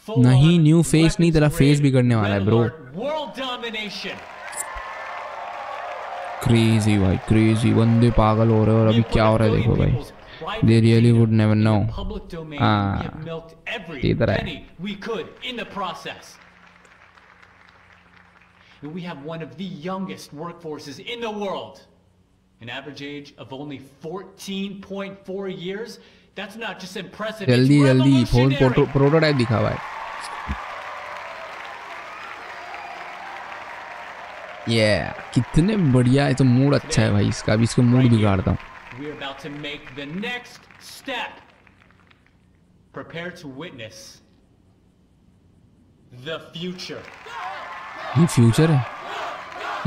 नहीं न्यू फेस नहीं तेरा फेस बिगड़ने वाला है ब्रो World domination. क्रेजी भाई क्रेजी बंदे पागल हो रहे हैं और अभी क्या हो रहा है देखो भाई they really would never know Public domain, we have हाँ milked every इधर है penny we could in the process. And we have one of the youngest workforces in the world. An average age of only 14.4 years. That's not just impressive. जल्दी जल्दी फ़ोन प्रोटोटाइप दिखा भाई ये yeah, कितने बढ़िया है तो मूड अच्छा है भाई इसका अभी इसको मूड बिगाड़ता हूँ. Prepare to witness the future. ये फ्यूचर है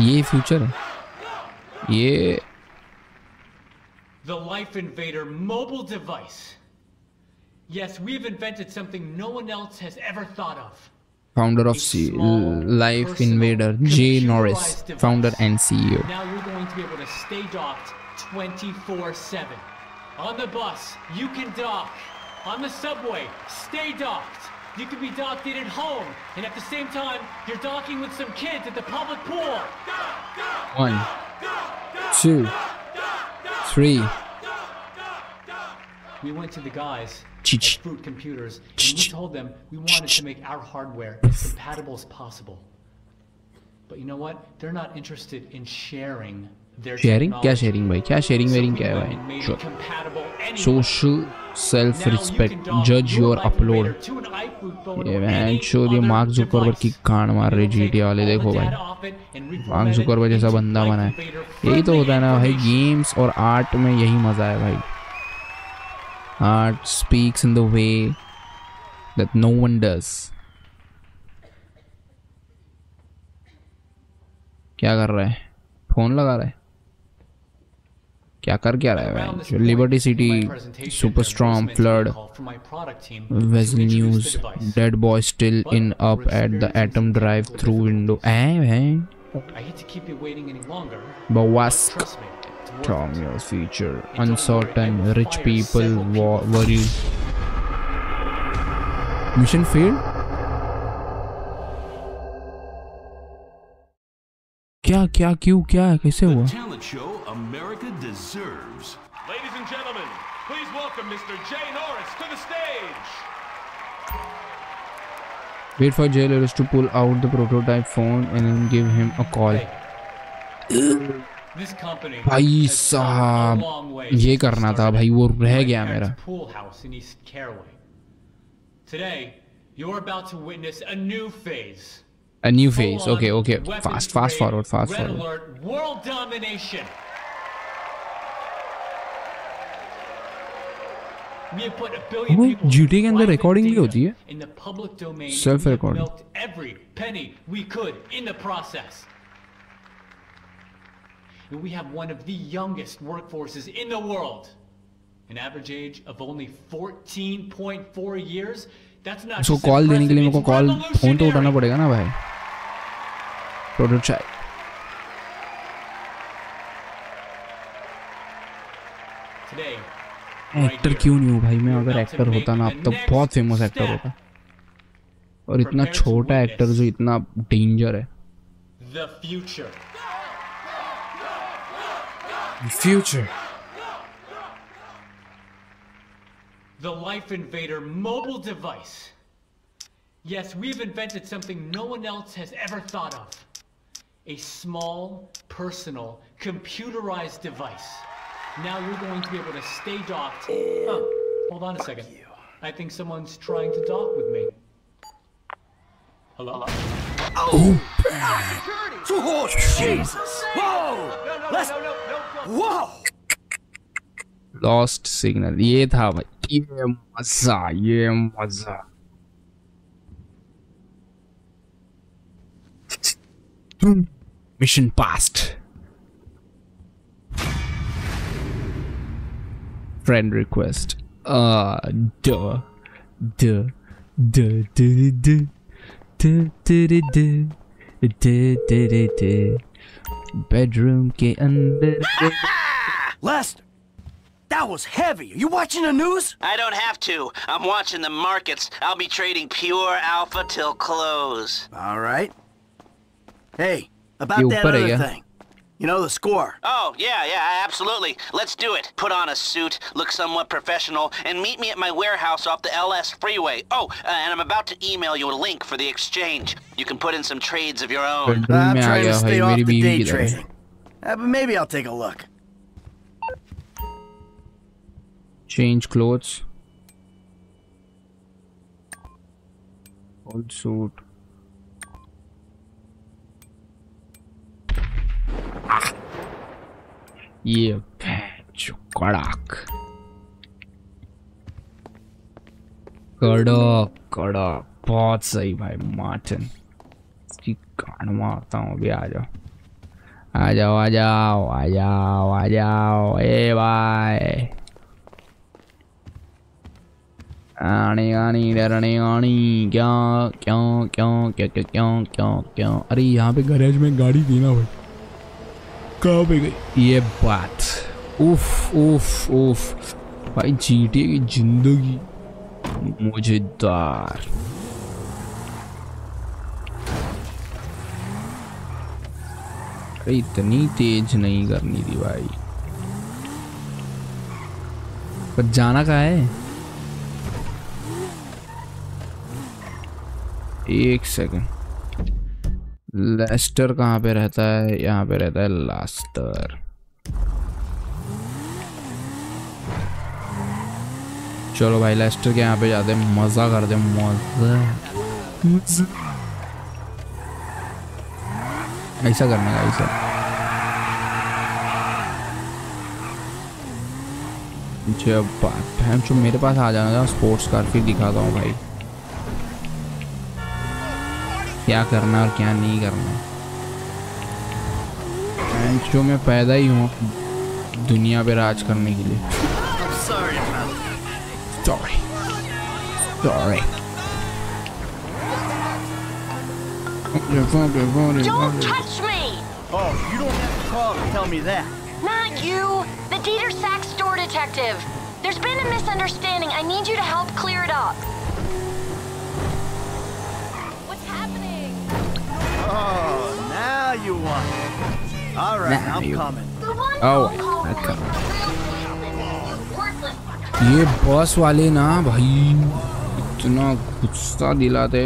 ये फ्यूचर है ये The Life Invader mobile device. Yes, we've invented something no one else has ever thought of. founder of C- Life Invader Jay Norris founder and CEO Now you're going to be able to stay docked 24 7. On the bus, you can dock. On the subway, stay docked. You can be docked in at home, and at the same time, you're docking with some kids at the public pool. one two three. We went to the guys at Fruit Computers, and we told them we wanted to make our hardware as compatible as possible. But you know what? They're not interested in sharing sharing क्या शेयरिंग भाई? क्या शेयरिंग वेयरिंग क्या है भाई? सोशल सेल्फ रिस्पेक्ट जज योर अपलोड ये मैं शो ये मार्क जुकरबर्ग की कांड मार रही जीटी वाले देखो भाई। मार्क जुकरबर्ग जैसा बंदा बना है। यही तो होता है ना भाई गेम्स और आर्ट में यही मज़ा है भाई। Art speaks in the way that no one does क्या कर रहा है? फ़ोन लगा रहा है? क्या कर क्या रहा है भाई Liberty City super strong flood vessel news dead boy still in up at the atom drive through window ए भाई बवास्क Tom, your future uncertain. Rich people worried. Mission failed. क्या क्या क्यों क्या है कैसे हुआ. Ladies and gentlemen, please welcome Mr. Jay Norris to the stage. Wait for Jay Norris to pull out the prototype phone and then give him a call. भाई साहब ये करना था भाई वो रह गया मेरा Today, you're about to witness a new phase. A new phase. Okay, okay. Fast, fast forward, fast Red forward. Alert, world domination. वो people के अंदर रिकॉर्डिंग भी होती है process. And we have one of the youngest workforces in the world. An average age of only 14.4 years. That's not उसको कॉल देने के लिए मेरे को कॉल फ़ोन तो उठाना पड़ेगा ना भाई Today, एक्टर क्यों नहीं हूँ भाई मैं अगर एक्टर होता ना अब तो बहुत फ़ेमस एक्टर होता और इतना छोटा एक्टर जो इतना डेंजर है future The Life Invader mobile device. Yes, we've invented something no one else has ever thought of. A small, personal, computerized device. Now you're going to be able to stay docked. Oh, hold on a second. I think someone's trying to dock with me. Hello? Oh, Oh, Jesus! Whoa! Let's. Whoa! Lost signal ये था भाई ये मजा ये मजा मिशन पास्ट फ्रेंड रिक्वेस्ट ड ड ड ड ड बेडरूम के अंदर (laughs) Lester! That was heavy. Are you watching the news? I don't have to. I'm watching the markets. I'll be trading pure alpha till close. All right. Hey, about you that other thing. You know the score. Oh, yeah, yeah, absolutely. Let's do it. Put on a suit, look somewhat professional, and meet me at my warehouse off the LS freeway. Oh, uh, and I'm about to email you a link for the exchange. You can put in some trades of your own. Uh, I'm trying to stay off the day trading. Uh, but maybe I'll take a look. Change clothes. Old suit. ये कड़क। कड़क कड़क। बहुत सही भाई, मार्टिन। इसकी कान मारता हूँ अभी, आ जाओ। आ जाओ आ जाओ आ जाओ आ जाओ, ए भाई। आनी आनी, डरनी, आनी। क्यों क्यों, क्या क्या, क्यों क्यों क्यों अरे यहाँ पे गैरेज में गाड़ी थी ना भाई। कहाँ पे गई ये बात। उफ उफ उफ। भाई जीटीए की ज़िंदगी। मज़ेदार अरे इतनी तेज नहीं करनी थी भाई। पर जाना कहा है? एक सेकंड लेस्टर कहाँ पे रहता है? यहाँ पे रहता है लास्टर। चलो भाई, लेस्टर के यहाँ पे जाते हैं। मज़ा करते हैं, मज़ा। ऐसा करने का ऐसा। जब मेरे पास आ जाना था स्पोर्ट्स कार फिर दिखाता हूँ भाई। क्या करना और क्या नहीं करना जो मैं पैदा ही हूँ दुनिया पे राज करने के लिए I'm sorry about Sorry. Sorry. Don't touch me! Oh, you don't have to call to tell me that. Not you! The Dieter Sachs store detective! There's been a misunderstanding. I need you to help clear it up. What's happening? Oh, now you want it. All right, Now I'm you- coming. Oh, okay. ये बॉस वाले ना भाई इतना गुस्सा दिलाते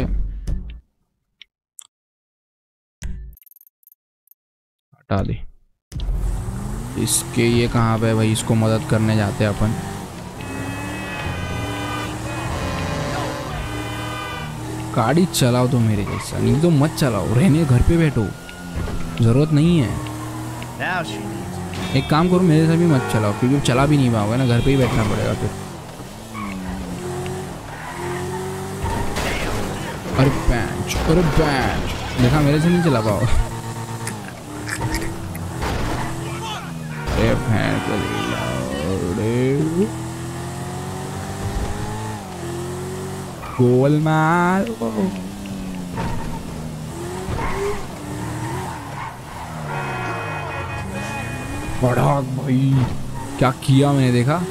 हटा दे इसके ये कहाँ पे भाई इसको मदद करने जाते हैं अपन गाड़ी चलाओ तो मेरे जैसा नहीं तो मत चलाओ रहने घर पे बैठो। ज़रूरत नहीं है। एक काम करो मेरे से भी मत चलाओ क्योंकि चला भी नहीं पाओगे ना घर पे ही बैठना पड़ेगा फिर। अरे बैंच अरे बैंच देखा मेरे से नहीं चला पाओ। अरे भैंस का मार भाई क्या किया मैंने देखा?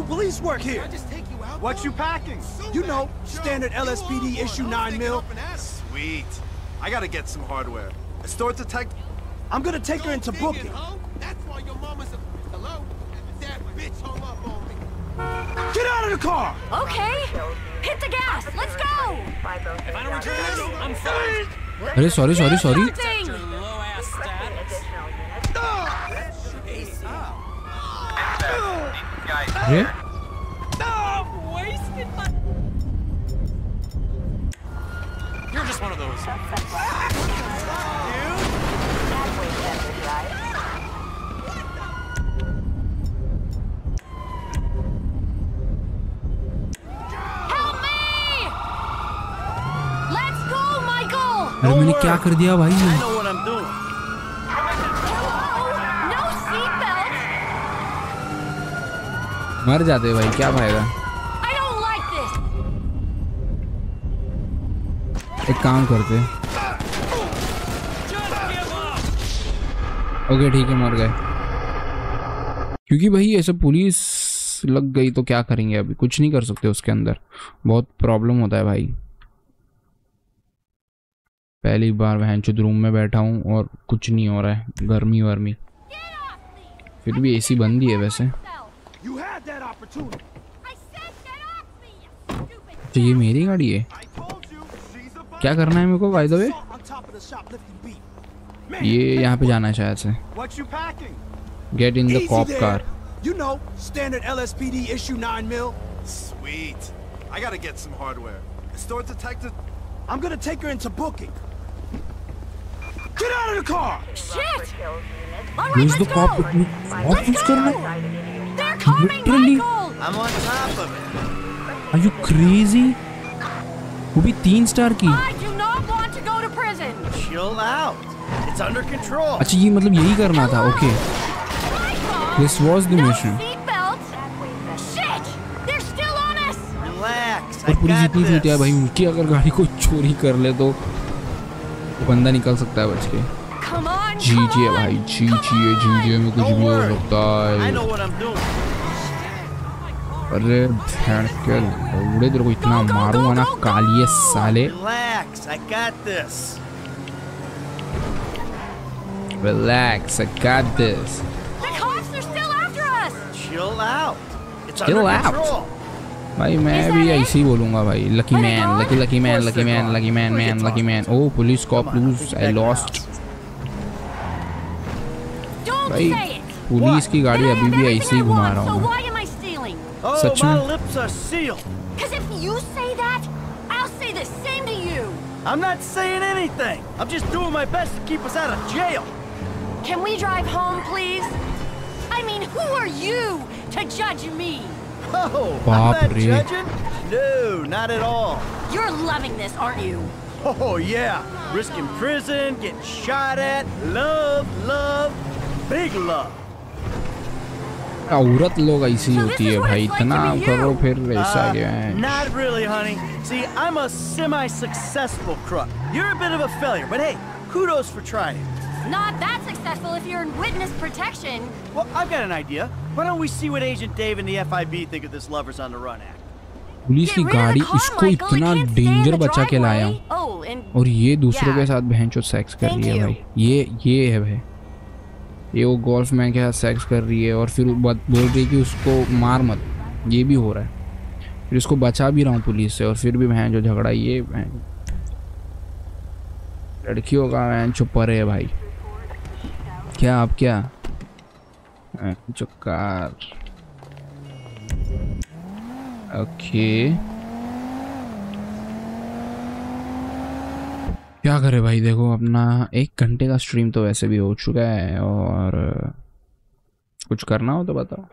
do police work here? You out, what you packing? So you know, standard LSPD issue 9 mil. Sweet. I gotta get some hardware. A store detect... I'm gonna take Don't her into booking. That's why your mama's a... Hello? That bitch hung up on me. Get out of the car! Okay. Hit the gas. Let's go! If I don't return, I'm sorry. Sorry, sorry, sorry. here? मैंने क्या कर दिया भाई? मर जाते भाई क्या फ़ायदा? Like एक काम करते। ओके ठीक है मर गए। क्योंकि भाई ऐसे पुलिस लग गई तो क्या करेंगे अभी? कुछ नहीं कर सकते उसके अंदर। बहुत प्रॉब्लम होता है भाई। पहली बार वहन चुद रूम में बैठा हूँ और कुछ नहीं हो रहा है। गर्मी वर्मी फिर भी एसी बंद ही है वैसे। You had that opportunity. I तो ये मेरी गाड़ी है क्या करना है मेरे को बाय द वे the ये यहाँ पे जाना है शायद से you? Get in the cop car You know, standard LSPD issue 9 mil. Sweet. I gotta get some hardware. Store detective. I'm gonna take her into booking. Get out of the car! Shit. Use the cop cop use करना लिटरली I'm on अच्छा ये मतलब यही करना था okay this was the mission और पूरी जितनी फूटी है भाई उनकी अगर गाड़ी को चोरी कर ले तो बंदा निकल सकता है बच के। जी जी है भाई जी जी है जी जी में कुछ भी हो सकता है. अरे भैंस के लौड़े तेरे को इतना मारूँगा ना कालिए साले Relax. I got this. The cops are still after us! Chill out. It's Chill under out. control. भाई मैं भी ऐसे ही बोलूँगा भाई lucky man lucky lucky man lucky man lucky man man lucky man O police cop lose I lost भाई say it! पुलिस की गाड़ी अभी भी ऐसे ही घुमा रहा So हूँ मैं why am I stealing? Oh, Such my a- lips are sealed. Because if you say that, I'll say the same to you. I'm not saying anything. I'm just doing my best to keep us out of jail. Can we drive home, please? I mean, who are you to judge me? Oh, I'm Baap not re. judging? No, not at all. You're loving this, aren't you? Oh, yeah. Risking prison, getting shot at. Love, love, big love. औरत लोग ऐसी so होती है भाई इतना करो फिर ऐसा Uh, क्या है Not really, honey. See, I'm a semi-successful crook. You're a bit of a failure, but hey, kudos for trying. Not that successful if you're in witness protection. Well, I've got an idea. Why don't we see what Agent Dave and the FIB think of this Lovers on the Run act? Police की गाड़ी इसको इतना डेंजर बचा के लाया हूँ Oh, और ये दूसरों के साथ बहन चो सेक्स कर रही है भाई ये ये है भाई ये वो गोल्फ मैन के साथ सेक्स कर रही है और फिर बोल रही है कि उसको मार मत। ये भी हो रहा है। फिर इसको बचा भी रहा हूँ पुलिस से और फिर भी बहन, जो झगड़ा ये लड़कियों का बहन चुप पर है भाई। क्या आप क्या? बहन चो कार क्या करें भाई? देखो, अपना एक घंटे का स्ट्रीम तो वैसे भी हो चुका है और, कुछ करना हो तो बताओ।